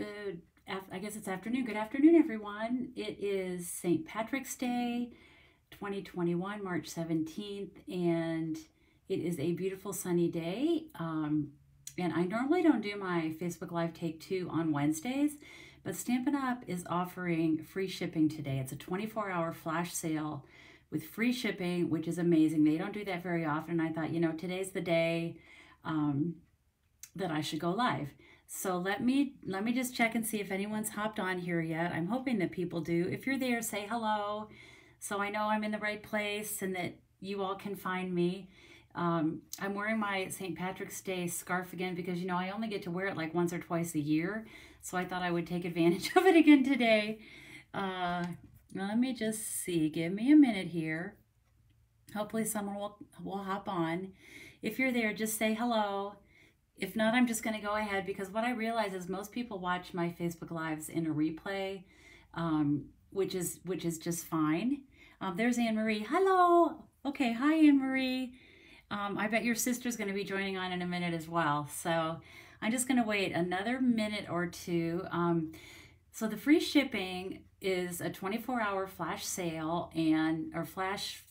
Good, I guess it's afternoon. Good afternoon, everyone. It is St. Patrick's Day, 2021, March 17th, and it is a beautiful sunny day. Um, and I normally don't do my Facebook Live Take Two on Wednesdays, but Stampin' Up! is offering free shipping today. It's a 24-hour flash sale with free shipping, which is amazing. They don't do that very often. I thought, you know, today's the day um, that I should go live. So let me let me just check and see if anyone's hopped on here yet. I'm hoping that people do. If you're there, say hello so I know I'm in the right place and that you all can find me. Um, I'm wearing my St. Patrick's Day scarf again because, you know, I only get to wear it like once or twice a year. So I thought I would take advantage of it again today. Uh, let me just see. Give me a minute here. Hopefully someone will, will hop on. If you're there, just say hello. If not, I'm just going to go ahead because what I realize is most people watch my Facebook Lives in a replay, um, which is which is just fine. Um, there's Anne Marie. Hello. Okay. Hi, Anne Marie. Um, I bet your sister's going to be joining on in a minute as well. So I'm just going to wait another minute or two. Um, so the free shipping is a 24-hour flash sale and or flash.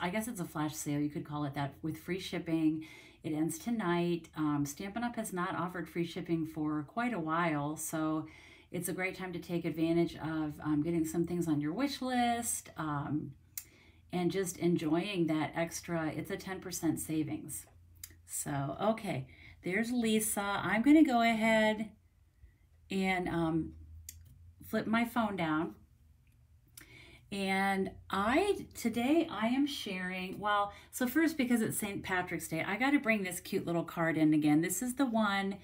I guess it's a flash sale. You could call it that with free shipping it ends tonight. Um, Stampin' Up! has not offered free shipping for quite a while, so it's a great time to take advantage of um, getting some things on your wish list um, and just enjoying that extra. It's a 10% savings. So, okay, there's Lisa. I'm going to go ahead and um, flip my phone down and I, today I am sharing, well, so first because it's St. Patrick's Day, I got to bring this cute little card in again. This is the one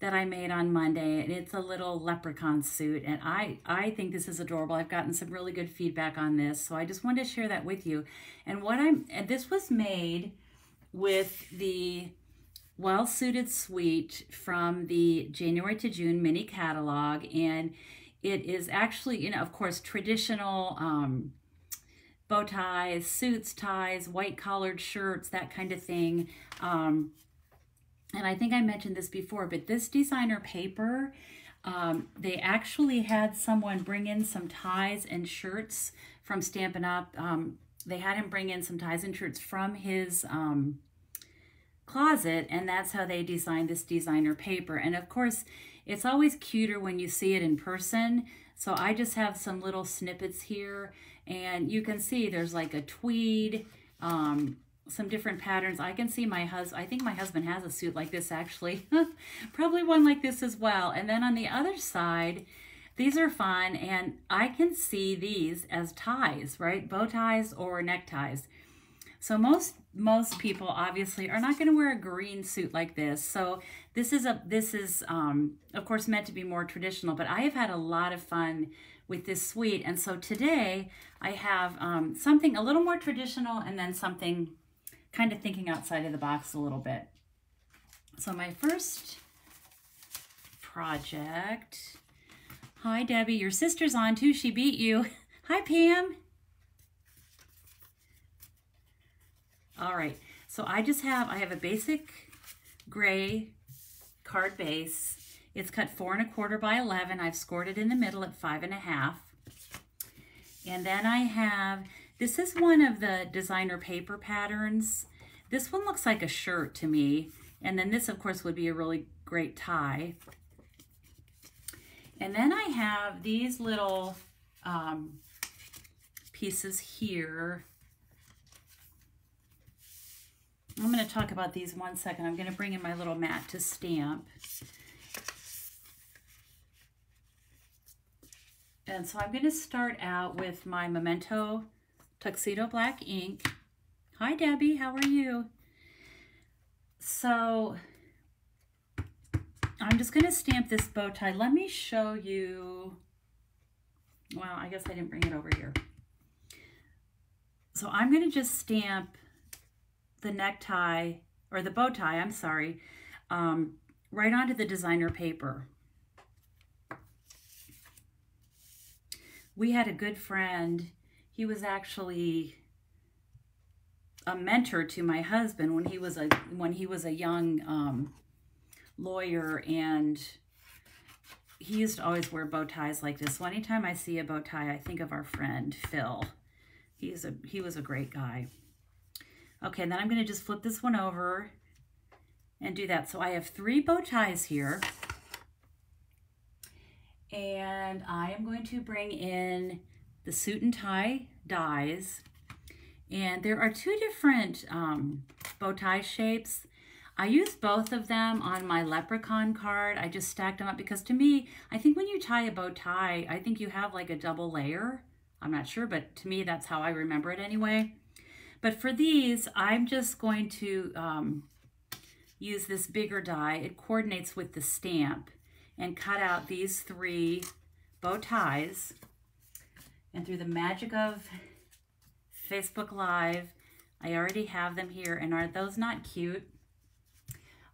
that I made on Monday and it's a little leprechaun suit and I, I think this is adorable. I've gotten some really good feedback on this. So I just wanted to share that with you. And what I'm, and this was made with the Well Suited Suite from the January to June mini catalog and it is actually, you know, of course, traditional um, bow ties, suits, ties, white collared shirts, that kind of thing. Um, and I think I mentioned this before, but this designer paper, um, they actually had someone bring in some ties and shirts from Stampin' Up. Um, they had him bring in some ties and shirts from his um, closet, and that's how they designed this designer paper. And of course, it's always cuter when you see it in person. So I just have some little snippets here and you can see there's like a tweed, um, some different patterns. I can see my husband, I think my husband has a suit like this actually, probably one like this as well. And then on the other side, these are fun and I can see these as ties, right? Bow ties or neckties. So most most people obviously are not going to wear a green suit like this. So this is a this is um, of course meant to be more traditional, but I have had a lot of fun with this suite. And so today I have um, something a little more traditional and then something kind of thinking outside of the box a little bit. So my first project. Hi, Debbie. Your sister's on too. She beat you. Hi, Pam. All right, so I just have, I have a basic gray card base. It's cut four and a quarter by 11. I've scored it in the middle at five and a half. And then I have, this is one of the designer paper patterns. This one looks like a shirt to me. And then this, of course, would be a really great tie. And then I have these little um, pieces here I'm going to talk about these one second. I'm going to bring in my little mat to stamp. And so I'm going to start out with my Memento Tuxedo Black ink. Hi, Debbie. How are you? So I'm just going to stamp this bow tie. Let me show you. Well, I guess I didn't bring it over here. So I'm going to just stamp the necktie, or the bow tie, I'm sorry, um, right onto the designer paper. We had a good friend. He was actually a mentor to my husband when he was a when he was a young um, lawyer and he used to always wear bow ties like this. So anytime I see a bow tie, I think of our friend Phil. He's a he was a great guy. Okay, and then I'm going to just flip this one over and do that. So I have three bow ties here. And I am going to bring in the suit and tie dies. And there are two different um, bow tie shapes. I used both of them on my leprechaun card. I just stacked them up because to me, I think when you tie a bow tie, I think you have like a double layer. I'm not sure, but to me, that's how I remember it anyway. But for these, I'm just going to um, use this bigger die. It coordinates with the stamp and cut out these three bow ties. And through the magic of Facebook Live, I already have them here. And are those not cute?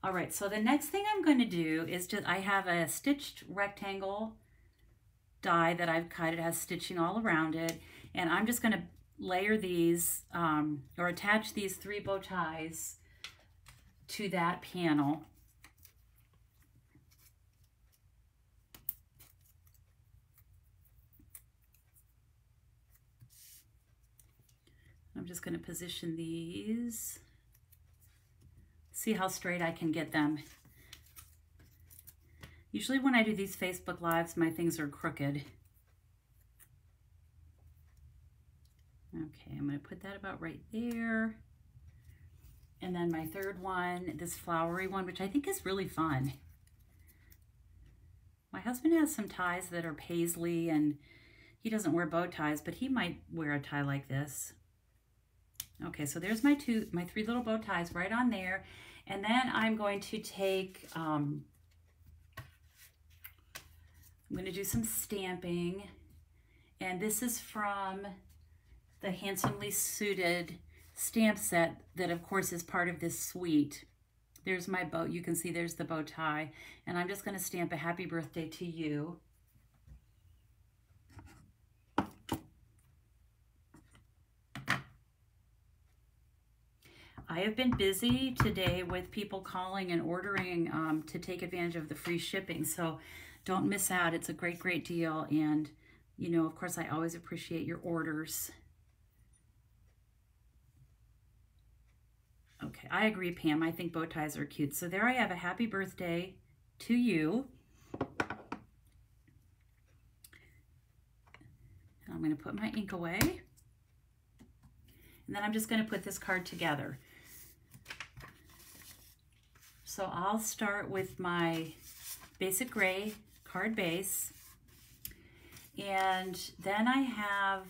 All right, so the next thing I'm going to do is just, I have a stitched rectangle die that I've cut. It has stitching all around it. And I'm just going to layer these um, or attach these three bow ties to that panel. I'm just going to position these see how straight I can get them. Usually when I do these Facebook Lives, my things are crooked. Okay, I'm to put that about right there. And then my third one, this flowery one, which I think is really fun. My husband has some ties that are paisley and he doesn't wear bow ties, but he might wear a tie like this. Okay, so there's my two, my three little bow ties right on there. And then I'm going to take, um, I'm going to do some stamping. And this is from the Handsomely Suited stamp set that of course is part of this suite. There's my bow. You can see there's the bow tie. And I'm just going to stamp a happy birthday to you. I have been busy today with people calling and ordering um, to take advantage of the free shipping. So don't miss out. It's a great, great deal. And, you know, of course, I always appreciate your orders. Okay, I agree, Pam. I think bow ties are cute. So there I have a happy birthday to you. I'm going to put my ink away. And then I'm just going to put this card together. So I'll start with my basic gray card base. And then I have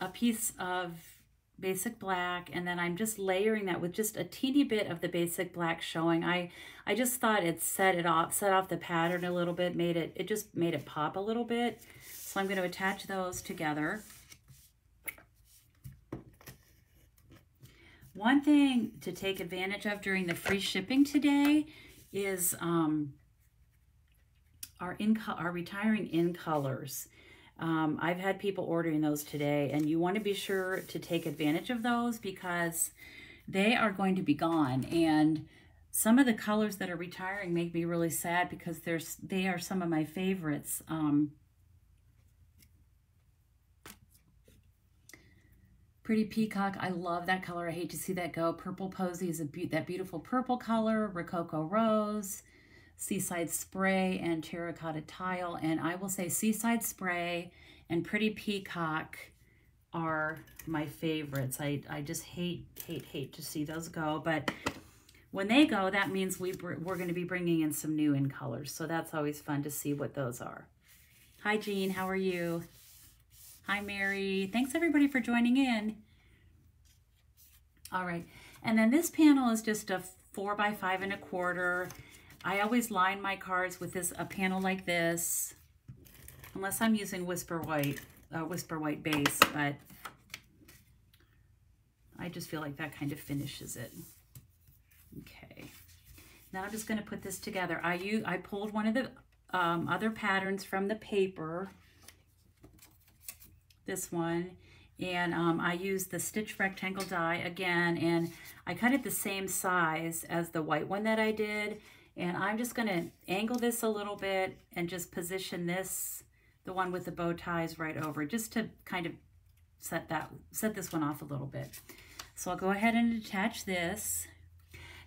a piece of basic black and then I'm just layering that with just a teeny bit of the basic black showing. I I just thought it set it off set off the pattern a little bit, made it it just made it pop a little bit. So I'm going to attach those together. One thing to take advantage of during the free shipping today is um, our, in our retiring in colors. Um, I've had people ordering those today, and you want to be sure to take advantage of those because they are going to be gone. And some of the colors that are retiring make me really sad because there's they are some of my favorites. Um, Pretty Peacock, I love that color. I hate to see that go. Purple Posy is a be that beautiful purple color. Rococo Rose, Seaside Spray, and Terracotta Tile. And I will say Seaside Spray and Pretty Peacock are my favorites. I, I just hate, hate, hate to see those go. But when they go, that means we, we're going to be bringing in some new in colors. So that's always fun to see what those are. Hi, Jean. How are you? Hi, Mary. Thanks, everybody, for joining in. All right. And then this panel is just a four by five and a quarter. I always line my cards with this a panel like this, unless I'm using Whisper White, uh, Whisper White base, but I just feel like that kind of finishes it. Okay. Now I'm just going to put this together. I use, I pulled one of the um, other patterns from the paper this one. And um, I used the stitch rectangle die again, and I cut it the same size as the white one that I did. And I'm just gonna angle this a little bit and just position this, the one with the bow ties right over, just to kind of set that, set this one off a little bit. So I'll go ahead and attach this.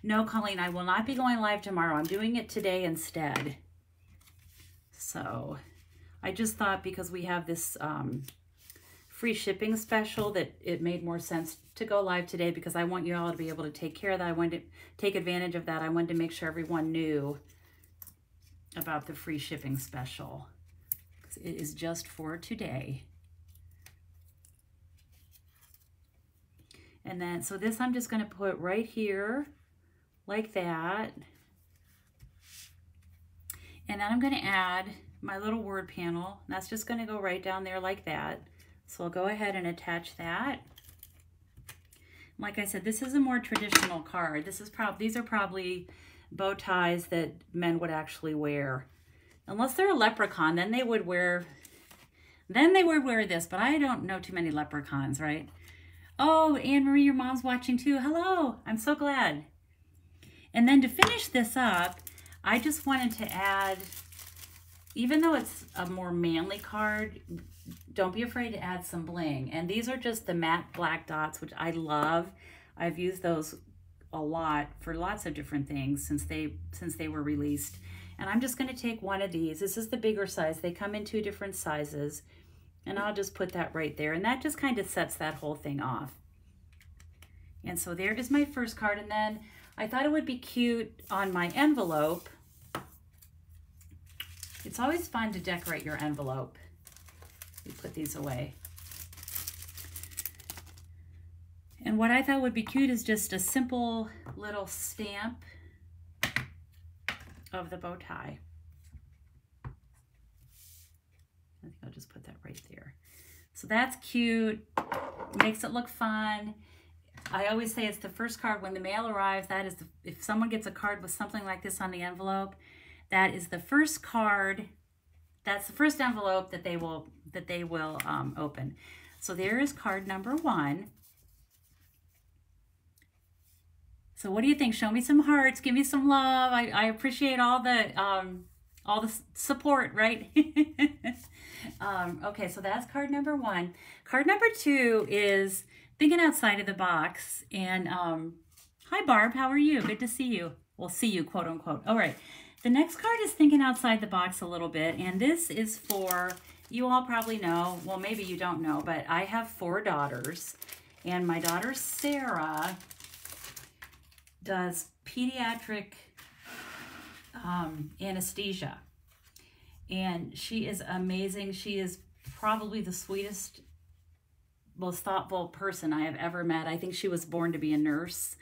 No, Colleen, I will not be going live tomorrow. I'm doing it today instead. So I just thought because we have this um, free shipping special that it made more sense to go live today because I want you all to be able to take care of that. I wanted to take advantage of that. I wanted to make sure everyone knew about the free shipping special. It is just for today. And then, so this I'm just going to put right here like that. And then I'm going to add my little word panel. That's just going to go right down there like that. So I'll go ahead and attach that. Like I said, this is a more traditional card. This is probably these are probably bow ties that men would actually wear. Unless they're a leprechaun, then they would wear then they would wear this, but I don't know too many leprechauns, right? Oh, Anne Marie, your mom's watching too. Hello, I'm so glad. And then to finish this up, I just wanted to add, even though it's a more manly card, don't be afraid to add some bling. And these are just the matte black dots, which I love. I've used those a lot for lots of different things since they since they were released. And I'm just going to take one of these. This is the bigger size. They come in two different sizes. And I'll just put that right there. And that just kind of sets that whole thing off. And so there is my first card. And then I thought it would be cute on my envelope. It's always fun to decorate your envelope. You put these away. And what I thought would be cute is just a simple little stamp of the bow tie. I think I'll just put that right there. So that's cute, makes it look fun. I always say it's the first card when the mail arrives. That is, the, if someone gets a card with something like this on the envelope, that is the first card. That's the first envelope that they will that they will um, open. So there is card number one. So what do you think? Show me some hearts. Give me some love. I, I appreciate all the um, all the support, right? um, okay, so that's card number one. Card number two is thinking outside of the box. And um, hi, Barb. How are you? Good to see you. We'll see you, quote unquote. All right. The next card is thinking outside the box a little bit. And this is for, you all probably know, well, maybe you don't know, but I have four daughters. And my daughter, Sarah, does pediatric um, anesthesia. And she is amazing. She is probably the sweetest most thoughtful person I have ever met. I think she was born to be a nurse.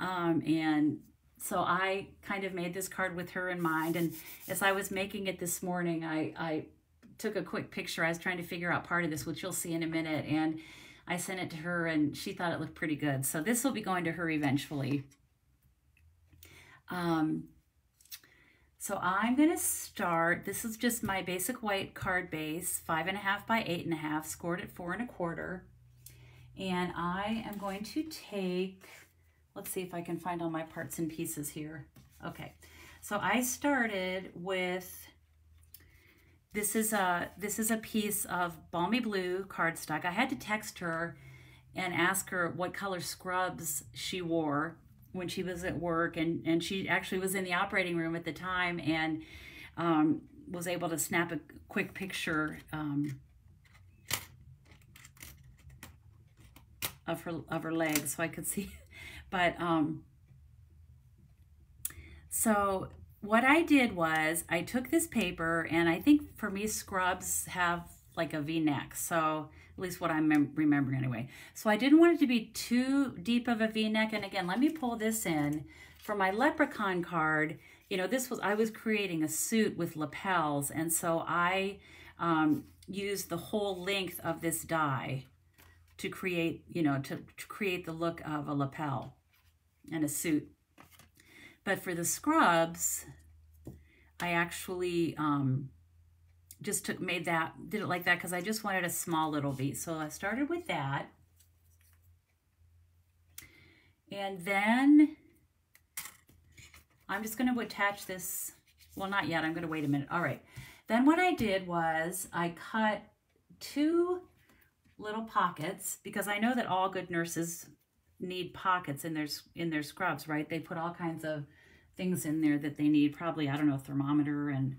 Um, and so I kind of made this card with her in mind. And as I was making it this morning, I, I took a quick picture. I was trying to figure out part of this, which you'll see in a minute. And I sent it to her and she thought it looked pretty good. So this will be going to her eventually. Um, so I'm going to start, this is just my basic white card base, five and a half by eight and a half, scored at four and a quarter. And I am going to take, let's see if I can find all my parts and pieces here. Okay, so I started with, this is a, this is a piece of Balmy Blue cardstock. I had to text her and ask her what color scrubs she wore when she was at work and, and she actually was in the operating room at the time and um, was able to snap a quick picture um, of her of her legs so I could see. But um, so what I did was I took this paper and I think for me scrubs have like a v-neck. So at least what I'm remembering anyway. So I didn't want it to be too deep of a v-neck. And again, let me pull this in. For my leprechaun card, you know, this was, I was creating a suit with lapels. And so I um, used the whole length of this die to create, you know, to, to create the look of a lapel and a suit. But for the scrubs, I actually um, just took made that, did it like that because I just wanted a small little V. So I started with that. And then I'm just going to attach this. Well, not yet. I'm going to wait a minute. All right. Then what I did was I cut two little pockets because I know that all good nurses need pockets in their in their scrubs, right? They put all kinds of things in there that they need, probably, I don't know, thermometer and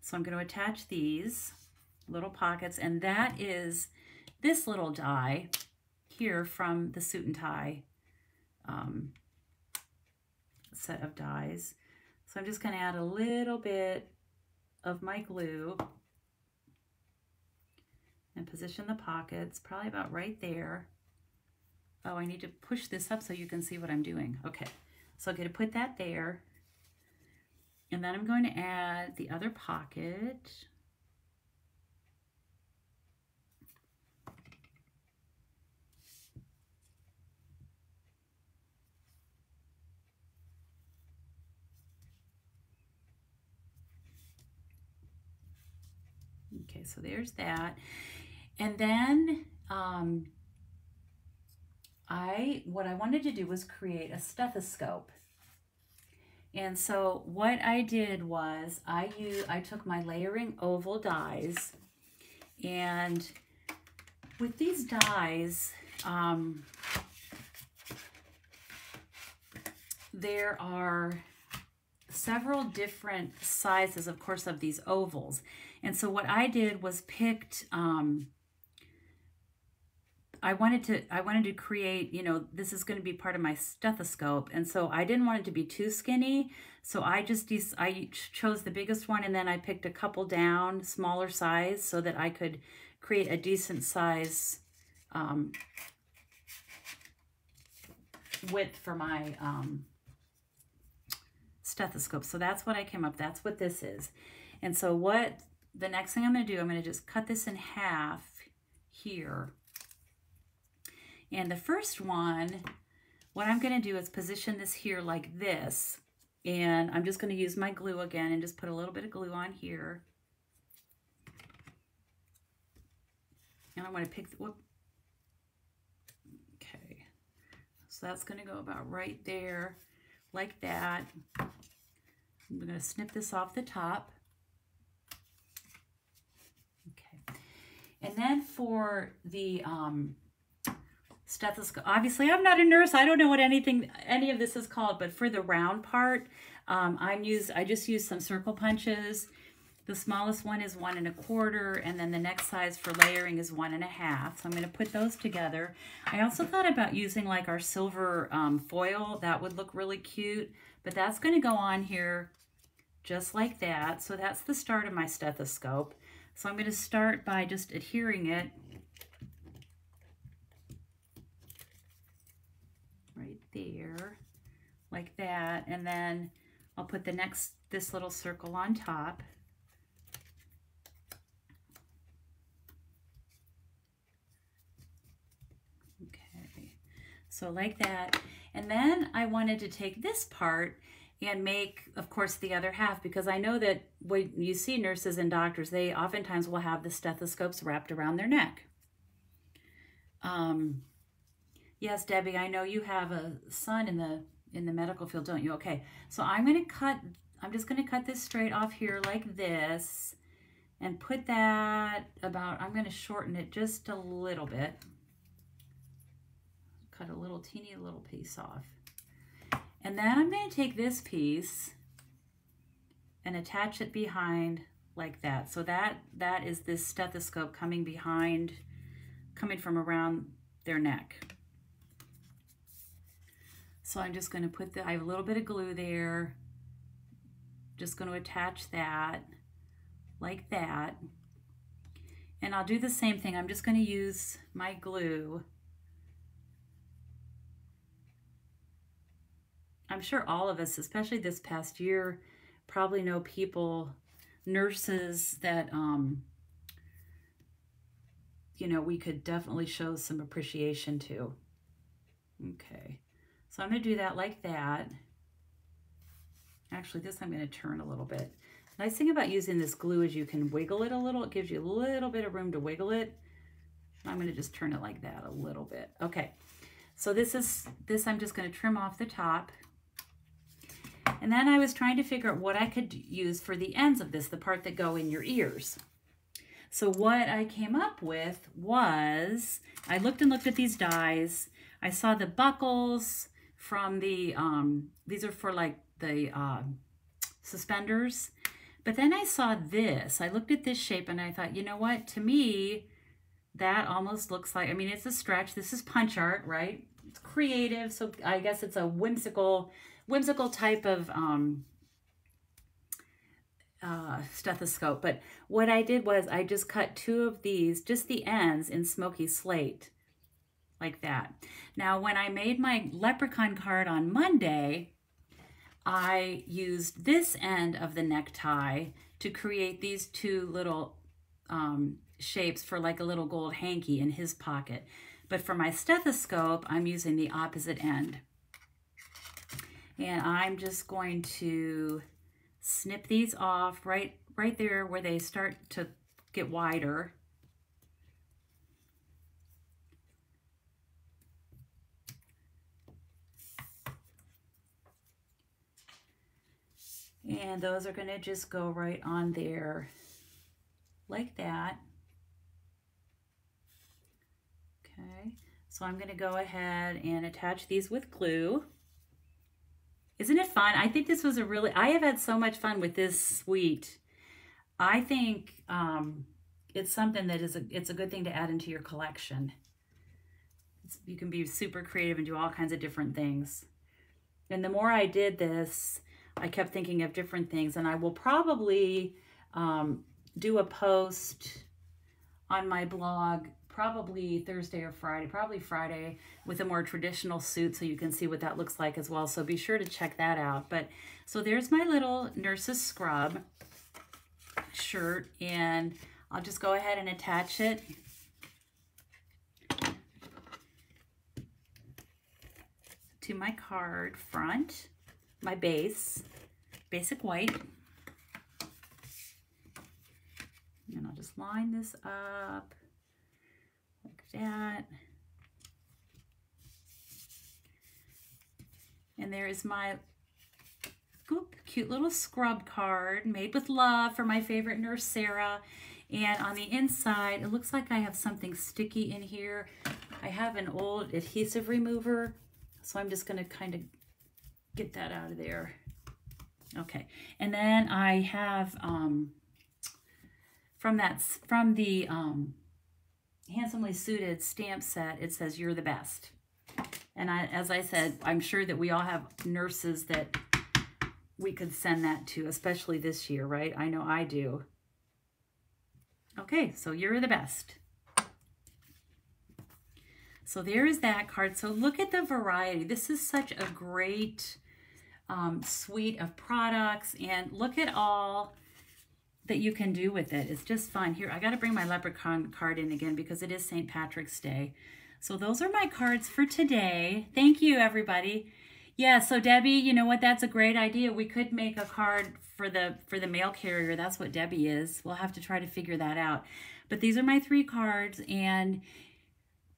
so I'm going to attach these little pockets and that is this little die here from the suit and tie um, set of dies. So I'm just going to add a little bit of my glue and position the pockets probably about right there. Oh, I need to push this up so you can see what I'm doing. Okay, so I'm to put that there. And then I'm going to add the other pocket. Okay, so there's that. And then um, I, what I wanted to do was create a stethoscope. And so what I did was I used, I took my layering oval dies and with these dies, um, there are several different sizes, of course, of these ovals. And so what I did was picked, um, I wanted to, I wanted to create, you know, this is going to be part of my stethoscope. And so I didn't want it to be too skinny. So I just, I chose the biggest one and then I picked a couple down, smaller size so that I could create a decent size um, width for my um, stethoscope. So that's what I came up, that's what this is. And so what the next thing I'm going to do, I'm going to just cut this in half here. And the first one, what I'm going to do is position this here like this. And I'm just going to use my glue again and just put a little bit of glue on here. And going to pick, the, whoop. Okay. So that's going to go about right there, like that. I'm going to snip this off the top. Okay, and then for the um, stethoscope, obviously I'm not a nurse. I don't know what anything, any of this is called, but for the round part, um, I'm used, I just use some circle punches. The smallest one is one and a quarter, and then the next size for layering is one and a half. So I'm gonna put those together. I also thought about using like our silver um, foil. That would look really cute, but that's gonna go on here just like that. So that's the start of my stethoscope. So I'm going to start by just adhering it right there, like that. And then I'll put the next, this little circle on top. Okay, so like that. And then I wanted to take this part and make, of course, the other half because I know that when you see nurses and doctors, they oftentimes will have the stethoscopes wrapped around their neck. Um, yes, Debbie, I know you have a son in the in the medical field, don't you? Okay, so I'm going to cut, I'm just going to cut this straight off here like this and put that about, I'm going to shorten it just a little bit. Cut a little teeny little piece off. And then I'm going to take this piece and attach it behind like that. So that that is this stethoscope coming behind, coming from around their neck. So I'm just going to put the, I have a little bit of glue there. Just going to attach that like that. And I'll do the same thing. I'm just going to use my glue I'm sure all of us, especially this past year, probably know people, nurses that, um, you know, we could definitely show some appreciation to. Okay, so I'm going to do that like that. Actually, this I'm going to turn a little bit. Nice thing about using this glue is you can wiggle it a little. It gives you a little bit of room to wiggle it. I'm going to just turn it like that a little bit. Okay, so this is this I'm just going to trim off the top. And then I was trying to figure out what I could use for the ends of this, the part that go in your ears. So what I came up with was, I looked and looked at these dies. I saw the buckles from the, um, these are for like the uh, suspenders. But then I saw this. I looked at this shape and I thought, you know what? To me, that almost looks like, I mean, it's a stretch. This is punch art, right? It's creative. So I guess it's a whimsical, whimsical type of um, uh, stethoscope. But what I did was I just cut two of these, just the ends in smoky slate, like that. Now, when I made my leprechaun card on Monday, I used this end of the necktie to create these two little um, shapes for like a little gold hanky in his pocket. But for my stethoscope, I'm using the opposite end. And I'm just going to snip these off right, right there where they start to get wider. And those are going to just go right on there like that. Okay, so I'm going to go ahead and attach these with glue. Isn't it fun? I think this was a really, I have had so much fun with this suite. I think um, it's something that is a, it's a good thing to add into your collection. It's, you can be super creative and do all kinds of different things. And the more I did this, I kept thinking of different things and I will probably um, do a post on my blog probably Thursday or Friday, probably Friday with a more traditional suit so you can see what that looks like as well. So be sure to check that out. But so there's my little nurse's scrub shirt and I'll just go ahead and attach it. to my card front, my base, basic white. And I'll just line this up like that. And there is my whoop, cute little scrub card made with love for my favorite nurse, Sarah. And on the inside, it looks like I have something sticky in here. I have an old adhesive remover, so I'm just going to kind of get that out of there. Okay, and then I have um, from that from the um, handsomely suited stamp set, it says you're the best. And I, as I said, I'm sure that we all have nurses that we could send that to, especially this year, right? I know I do. Okay, so you're the best. So there is that card. So look at the variety. This is such a great um, suite of products. And look at all that you can do with it. It's just fun. Here, I got to bring my leprechaun card in again because it is St. Patrick's Day. So those are my cards for today. Thank you, everybody. Yeah, so Debbie, you know what? That's a great idea. We could make a card for the for the mail carrier. That's what Debbie is. We'll have to try to figure that out. But these are my three cards, and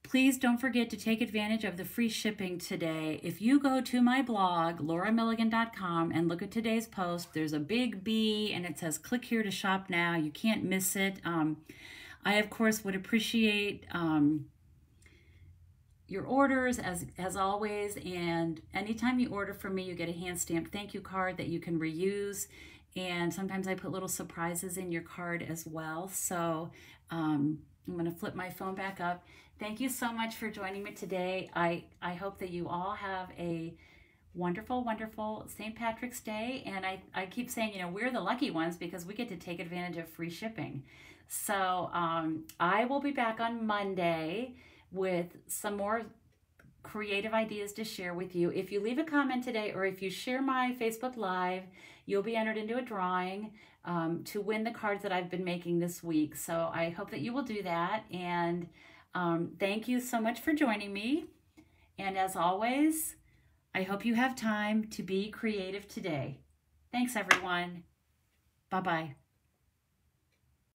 Please don't forget to take advantage of the free shipping today. If you go to my blog, lauramilligan.com, and look at today's post, there's a big B and it says click here to shop now. You can't miss it. Um, I, of course, would appreciate um, your orders as, as always. And anytime you order from me, you get a hand stamped thank you card that you can reuse. And sometimes I put little surprises in your card as well. So um, I'm going to flip my phone back up. Thank you so much for joining me today. I, I hope that you all have a wonderful, wonderful St. Patrick's Day. And I, I keep saying, you know, we're the lucky ones because we get to take advantage of free shipping. So um, I will be back on Monday with some more creative ideas to share with you. If you leave a comment today or if you share my Facebook Live, you'll be entered into a drawing um, to win the cards that I've been making this week. So I hope that you will do that. And um, thank you so much for joining me. And as always, I hope you have time to be creative today. Thanks, everyone. Bye-bye.